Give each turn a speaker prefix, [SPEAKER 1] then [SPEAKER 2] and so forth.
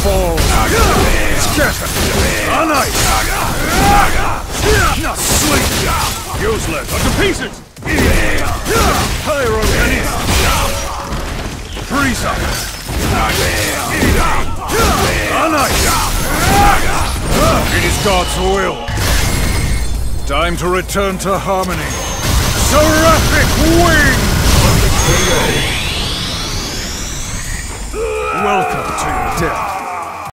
[SPEAKER 1] fall. Scatter. Unite. Not sleep. Useless. To pieces. Pyrokinesis. Freeze up. Unite. It is God's will. Time to return to harmony. Seraphic Wing! Welcome to your death.